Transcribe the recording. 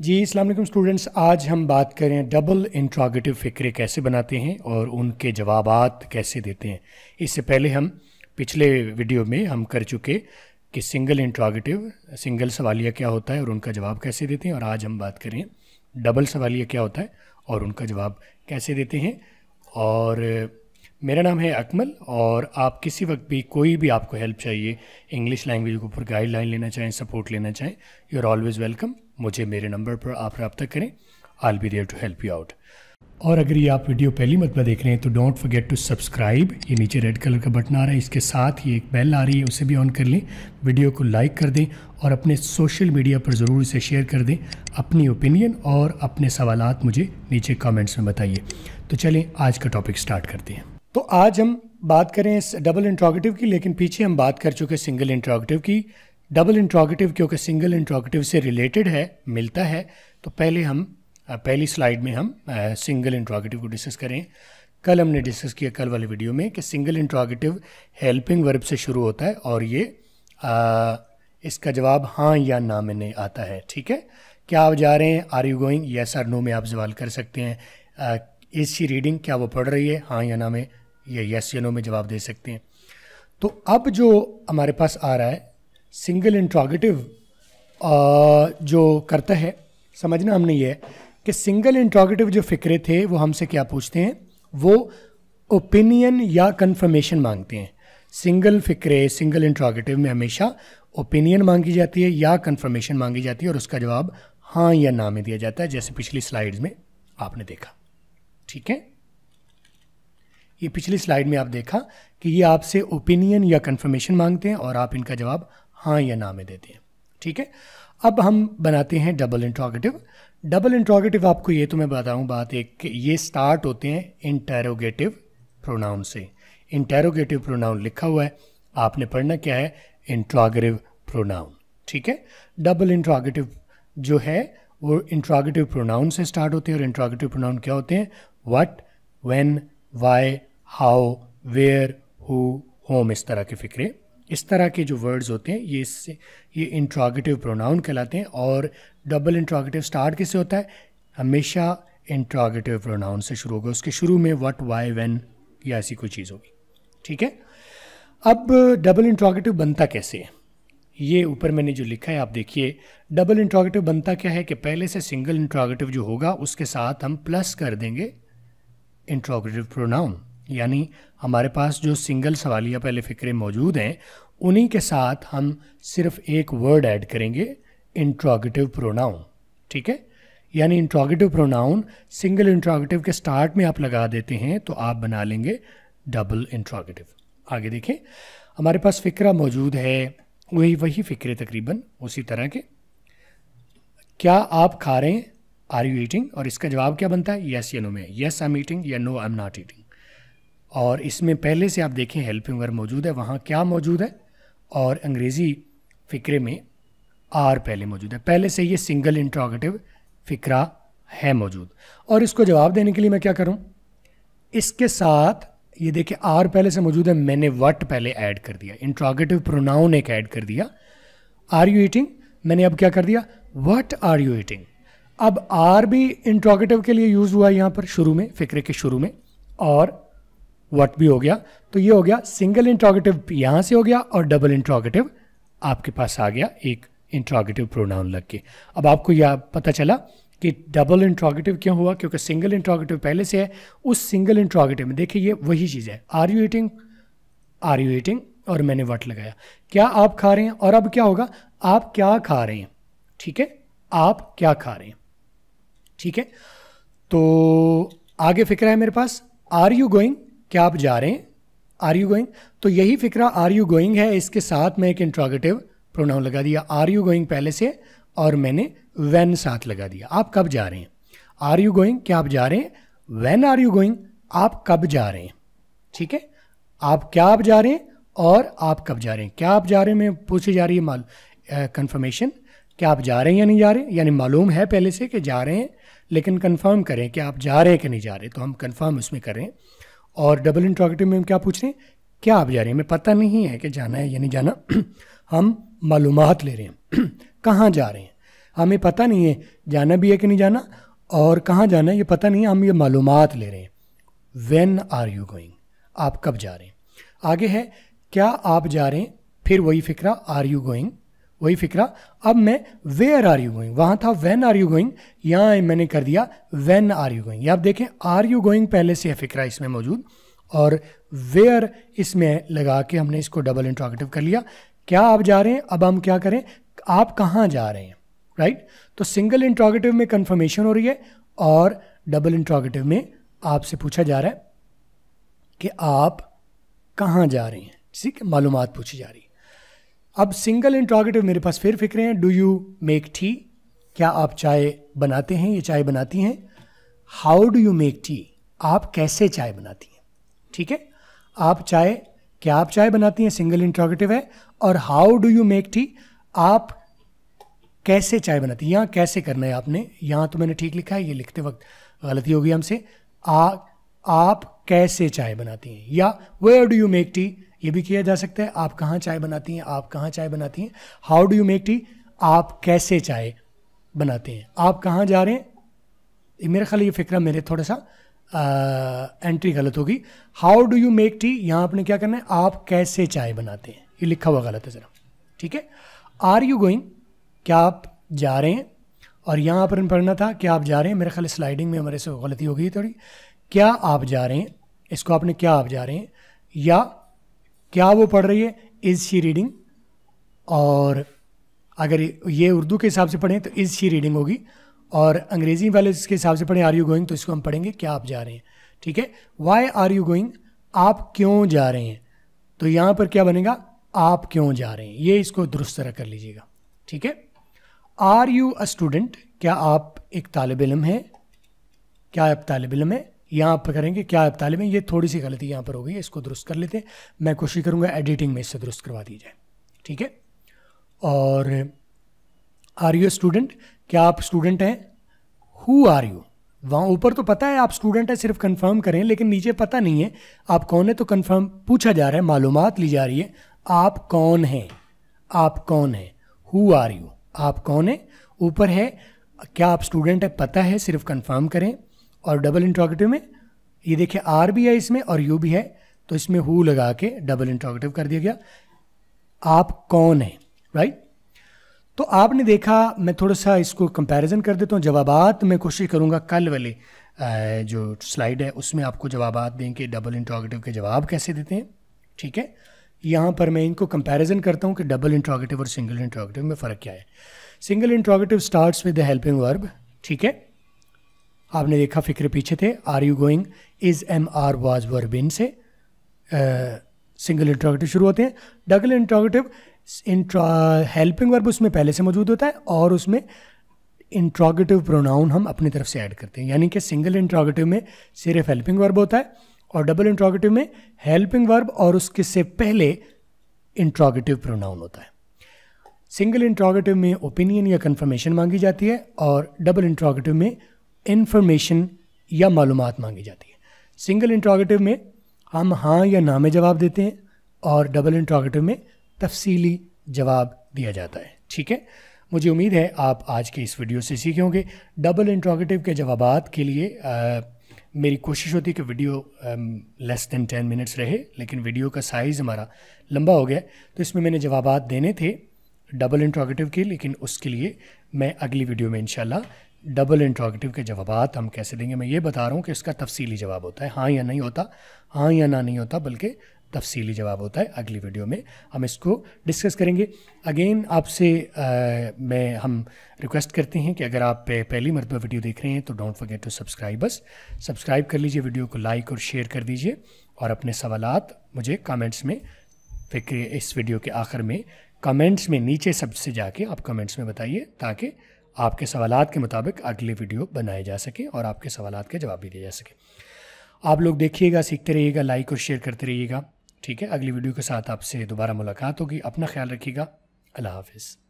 जी अलैक्म students, आज हम बात करें डबल इंट्रोगेटिव फ़िक्रे कैसे बनाते हैं और उनके जवाब कैसे देते हैं। इससे पहले हम पिछले वीडियो में हम कर चुके कि सिंगल इंट्रोगेटिव सिंगल सवालिया क्या होता है और उनका जवाब कैसे देते हैं और आज हम बात करें डबल सवालिया क्या होता है और उनका जवाब कैसे देते हैं। और मेरा नाम है अकमल और आप किसी वक्त भी, कोई भी आपको हेल्प चाहिए इंग्लिश लैंग्वेज के ऊपर गाइडलाइन लेना चाहें सपोर्ट लेना चाहें यू आर ऑलवेज़ वेलकम मुझे मेरे नंबर पर आप रब्ता करें। I be there to help you out और अगर ये आप वीडियो पहली मरतबा देख रहे हैं तो डोंट फॉरगेट टू सब्सक्राइब ये नीचे रेड कलर का बटन आ रहा है। इसके साथ ही एक बेल आ रही है, उसे भी ऑन कर लें। वीडियो को लाइक कर दें और अपने सोशल मीडिया पर ज़रूर इसे शेयर कर दें। अपनी ओपिनियन और अपने सवाल मुझे नीचे कमेंट्स में बताइए। तो चलें, आज का टॉपिक स्टार्ट करते हैं। तो आज हम बात करें इस डबल इंट्रोगेटिव की, लेकिन पीछे हम बात कर चुके सिंगल इंट्रोगेटिव की। डबल इंट्रोगेटिव क्योंकि सिंगल इंट्रोगेटिव से रिलेटेड है मिलता है तो पहले हम पहली स्लाइड में हम सिंगल इंट्रोगेटिव को डिस्कस करें। कल हमने डिस्कस किया कल वाले वीडियो में कि सिंगल इंट्रोगेटिव हेल्पिंग वर्ब से शुरू होता है और ये आ, इसका जवाब हाँ या ना में नहीं आता है ठीक है? क्या आप जा रहे हैं? Are you going yes or no में आप सवाल कर सकते हैं। इज़ शी रीडिंग क्या वो पढ़ रही है? हाँ या ना में? या यस या नो में जवाब दे सकते हैं। तो अब जो हमारे पास आ रहा है सिंगल इंट्रोगेटिव जो करता है, समझना हमने ये कि सिंगल इंट्रोगेटिव जो फ़िक्रे थे, वो हमसे क्या पूछते हैं? वो ओपिनियन या कन्फर्मेशन मांगते हैं। सिंगल फ़िक्रे सिंगल इंट्रोगेटिव में हमेशा ओपिनियन मांगी जाती है या कन्फर्मेशन मांगी जाती है और उसका जवाब हाँ या ना में दिया जाता है, जैसे पिछली स्लाइड्स में आपने देखा। ठीक है? ये पिछली स्लाइड में आप देखा कि ये आपसे ओपिनियन या कन्फर्मेशन मांगते हैं और आप इनका जवाब हाँ या ना में देते हैं। ठीक है? अब हम बनाते हैं डबल इंट्रोगेटिव डबल इंट्रोगेटिव आपको ये तो मैं बताऊँ बात एक कि ये स्टार्ट होते हैं इंटेरोगेटिव प्रोनाउन से। इंटेरोगेटिव प्रोनाउन लिखा हुआ है। आपने पढ़ना क्या है? इंट्रोगेटिव प्रोनाउन ठीक है? डबल इंट्रोगेटिव जो है, वो इंट्रोगेटिव प्रोनाउन से स्टार्ट होते हैं और इंट्रोगेटिव प्रोनाउन क्या होते हैं? What when why how where who whom इस तरह के फ़िक्रे। इस तरह के जो वर्ड्स होते हैं, ये इससे, ये इंट्रोगेटिव प्रोनाउन कहलाते हैं और डबल इंट्रोगेटिव स्टार्ट किससे होता है? हमेशा इंट्रोगेटिव प्रोनाउन से शुरू होगा। उसके शुरू में वट वाई वेन या ऐसी कोई चीज़ होगी। ठीक है? अब डबल इंट्रोगेटिव बनता कैसे है? ये ऊपर मैंने जो लिखा है, आप देखिए डबल इंट्रोगेटिव बनता क्या है कि पहले से सिंगल इंट्रोगेटिव जो होगा, उसके साथ हम प्लस कर देंगे इंट्रोगेटिव प्रोनाउन यानी हमारे पास जो सिंगल सवालिया पहले फ़िक्रे मौजूद हैं, उन्हीं के साथ हम सिर्फ़ एक वर्ड ऐड करेंगे इंट्रोगेटिव प्रोनाउन ठीक है? यानी इंट्रोगेटिव प्रोनाउन सिंगल इंट्रोगेटिव के स्टार्ट में आप लगा देते हैं तो आप बना लेंगे डबल इंट्रोगेटिव आगे देखें, हमारे पास फ़िक्रा मौजूद है, वही वही फ़िक्रे तकरीबन, उसी तरह के। क्या आप खा रहे हैं? आर यू ईटिंग और इसका जवाब क्या बनता है? येस या नो में। येस आई एम ईटिंग या no I am not eating और इसमें पहले से आप देखें हेल्पिंग वर्ब मौजूद है, वहाँ क्या मौजूद है? और अंग्रेज़ी फ़िक्रे में आर पहले मौजूद है। पहले से ये सिंगल इंट्रोगेटिव फ़िक्रा है मौजूद। और इसको जवाब देने के लिए मैं क्या करूँ? इसके साथ, ये देखिए, आर पहले से मौजूद है, मैंने वट पहले ऐड कर दिया। इंट्रोगेटिव प्रोनाउन एक ऐड कर दिया। आर यू ईटिंग मैंने अब क्या कर दिया? वट आर यू ईटिंग अब आर भी इंट्रोगेटिव के लिए यूज़ हुआ यहाँ पर, शुरू में, फ़िक्रे के शुरू में। और वट भी हो गया तो ये हो गया सिंगल इंट्रोगेटिव यहाँ से हो गया और डबल इंट्रोगेटिव आपके पास आ गया एक इंट्रोगेटिव प्रोनाउन लग के अब आपको यह पता चला कि डबल इंट्रोगेटिव क्यों हुआ? क्योंकि सिंगल इंट्रोगेटिव पहले से है, उस सिंगल इंट्रोगेटिव में देखिए ये वही चीज़ है। Are you eating are you eating और मैंने वट लगाया। क्या आप खा रहे हैं? और अब क्या होगा? आप क्या खा रहे हैं? ठीक है? आप क्या खा रहे हैं? ठीक है? तो आगे फ़िक्र है मेरे पास। आर यू गोइंग क्या आप जा रहे हैं आर यू गोइंग तो यही फिक्रा आर यू गोइंग है इसके साथ मैं एक इंट्रोगेटिव प्रोनाउन लगा दिया आर यू गोइंग पहले से और मैंने वैन साथ लगा दिया आप कब जा रहे हैं आर यू गोइंग क्या आप जा रहे हैं वैन आर यू गोइंग आप कब जा रहे हैं ठीक है आप क्या आप जा रहे हैं और आप कब जा रहे हैं क्या आप जा रहे हैं मैं पूछी जा रही है माल कन्फर्मेशन क्या आप जा रहे हैं या नहीं जा रहे हैं यानी मालूम है पहले से कि जा रहे हैं लेकिन कंफर्म करें कि आप जा रहे हैं कि नहीं जा रहे तो हम कंफर्म उसमें करें और डबल इंट्रोगेटिव में हम क्या पूछ रहे हैं? क्या आप जा रहे हैं? हमें पता नहीं है कि जाना है या नहीं जाना। हम मालूम ले रहे हैं। कहाँ जा रहे हैं? हमें पता नहीं है जाना भी है कि नहीं जाना, और कहाँ जाना है ये पता नहीं है। हम ये मालूम ले रहे हैं। वेन आर यू गोइंग आप कब जा रहे हैं? आगे है, क्या आप जा रहे हैं? फिर वही फिक्रा आर यू गोइंग वही फिक्रा, अब मैं वेयर आर यू गोइंग वहाँ था वेन आर यू गोइंग यहाँ मैंने कर दिया वेन आर यू गोइंग आप देखें आर यू गोइंग पहले से है फिक्रा इसमें मौजूद, और वेयर इसमें लगा के हमने इसको डबल इंट्रोगेटिव कर लिया। क्या आप जा रहे हैं? अब हम क्या करें? आप कहाँ जा रहे हैं? राइट तो सिंगल इंट्रोगेटिव में कंफर्मेशन हो रही है, और डबल इंट्रोगेटिव में आपसे पूछा जा रहा है कि आप कहाँ जा रहे हैं? ठीक है मालूम पूछी जा रही है। अब सिंगल इंट्रोगेटिव मेरे पास फिर फिक्रे हैं। डू यू मेक टी क्या आप चाय बनाते हैं? ये चाय बनाती हैं। How do you make tea आप कैसे चाय बनाती हैं? ठीक है? आप चाय, क्या आप चाय बनाती हैं? सिंगल इंट्रोगेटिव है। और how do you make tea आप कैसे चाय बनाती हैं? यहाँ कैसे करना है आपने? यहाँ तो मैंने ठीक लिखा है। ये लिखते वक्त गलती होगी हमसे। आ, आप कैसे चाय बनाती हैं? या where do you make tea ये भी किया जा सकता है। आप कहाँ चाय बनाती हैं? आप कहाँ चाय बनाती हैं? How do you make tea आप कैसे चाय बनाते हैं? आप कहाँ जा रहे हैं? मेरा ख्याल ये फ़िक्र मेरे थोड़ा सा एंट्री गलत होगी। How do you make tea यहाँ आपने क्या करना है? आप कैसे चाय बनाते हैं? ये लिखा हुआ गलत है ज़रा। ठीक है? आर यू गोइंग क्या आप जा रहे हैं? और यहाँ पर पढ़ना था, क्या आप जा रहे हैं? मेरे ख्याल स्लाइडिंग में हमारे से गलती हो गई थोड़ी। क्या आप जा रहे हैं? इसको आपने क्या आप जा रहे हैं? या क्या वो पढ़ रही है? इज़ शी रीडिंग और अगर ये उर्दू के हिसाब से पढ़ें तो इज़ शी रीडिंग होगी। और अंग्रेज़ी वाले के हिसाब से पढ़ें आर यू गोइंग तो इसको हम पढ़ेंगे, क्या आप जा रहे हैं। ठीक है? वाई आर यू गोइंग आप क्यों जा रहे हैं? तो यहाँ पर क्या बनेगा? आप क्यों जा रहे हैं? ये इसको दुरुस्त तरह कर लीजिएगा। ठीक है? आर यू अ स्टूडेंट क्या आप एक तालब इलम हैं? क्या आप तालब इलम है? यहाँ पर करेंगे, क्या आप तालब ये थोड़ी सी गलती यहाँ पर हो गई है, इसको दुरुस्त कर लेते हैं। मैं कोशिश करूँगा एडिटिंग में इससे दुरुस्त करवा दी जाए। ठीक है? और आर यू स्टूडेंट क्या आप स्टूडेंट हैं? हु आर यू वहाँ ऊपर तो पता है आप स्टूडेंट हैं, सिर्फ़ कंफर्म करें, लेकिन नीचे पता नहीं है, आप कौन है तो कंफर्म पूछा जा रहा है मालूम ली जा रही है, आप कौन हैं? आप कौन हैं? हु आर यू आप कौन हैं? ऊपर है, क्या आप स्टूडेंट है? पता है, सिर्फ़ कंफर्म करें। और डबल इंट्रोगेटिव में, ये देखिए आर भी है इसमें और यू भी है तो इसमें हु लगा के डबल इंट्रोगेटिव कर दिया गया। आप कौन हैं राइट तो आपने देखा, मैं थोड़ा सा इसको कंपैरिजन कर देता हूँ, जवाबात मैं कोशिश करूँगा कल वाले जो स्लाइड है, उसमें आपको जवाबात दें कि डबल इंट्रोगेटिव के जवाब कैसे देते हैं, ठीक है? यहाँ पर मैं इनको कंपैरिजन करता हूँ कि डबल इंट्रोगेटिव और सिंगल इंट्रोगेटिव में फ़र्क क्या है। Single interrogative starts with the helping verb ठीक है? आपने देखा फ़िक्र पीछे थे are you going is am are was वर्बिन से सिंगल इंट्रोगेटिव शुरू होते हैं। डबल इंट्रोगेटिव हेल्पिंग वर्ब उसमें पहले से मौजूद होता है और उसमें इंट्रोगेटिव प्रोनाउन हम अपनी तरफ़ से ऐड करते हैं। यानी कि सिंगल इंट्रोगेटिव में सिर्फ़ हेल्पिंग वर्ब होता है और डबल इंट्रोगेटिव में हेल्पिंग वर्ब और उसके से पहले इंट्रोगेटिव प्रोनाउन होता है। सिंगल इंट्रोगेटिव में ओपिनियन या कन्फर्मेशन मांगी जाती है और डबल इंट्रोगेटिव में इंफॉर्मेशन या मालूम मांगी जाती है। सिंगल इंट्रोगेटिव में हम हाँ या ना में जवाब देते हैं और डबल इंट्रोगेटिव में तफसीली जवाब दिया जाता है। ठीक है? मुझे उम्मीद है आप आज के इस वीडियो से सीखे होंगे। डबल इंट्रोगेटिव के जवाब के लिए आ, मेरी कोशिश होती है कि video less than ten minutes रहे लेकिन वीडियो का साइज़ हमारा लंबा हो गया। तो इसमें मैंने जवाब देने थे डबल इंट्रोगेटिव के लेकिन उसके लिए मैं अगली वीडियो में इंशाल्लाह डबल इंट्रोगेटिव के जवाब हम कैसे देंगे मैं ये बता रहा हूँ कि इसका तफसीली जवाब होता है हाँ या नहीं होता। हाँ या ना नहीं होता, बल्कि तफसीली जवाब होता है अगली वीडियो में। हम इसको डिस्कस करेंगे। अगेन, आपसे मैं, हम रिक्वेस्ट करते हैं कि अगर आप पहली मरतबा वीडियो देख रहे हैं तो डोंट फॉरगेट टू सब्सक्राइब बस सब्सक्राइब कर लीजिए वीडियो को लाइक और शेयर कर दीजिए और अपने सवालात मुझे कमेंट्स में, फ़िक्र, इस वीडियो के आखिर में कमेंट्स में नीचे सबसे जाके आप कमेंट्स में बताइए, ताकि आपके सवाल के मुताबिक अगले वीडियो बनाए जा सके और आपके सवाल के जवाब भी दिए जा सके। आप लोग देखिएगा, सीखते रहिएगा लाइक और शेयर करते रहिएगा। ठीक है, अगली वीडियो के साथ आपसे दोबारा मुलाकात होगी। अपना ख्याल रखिएगा। अल्लाह हाफिज़।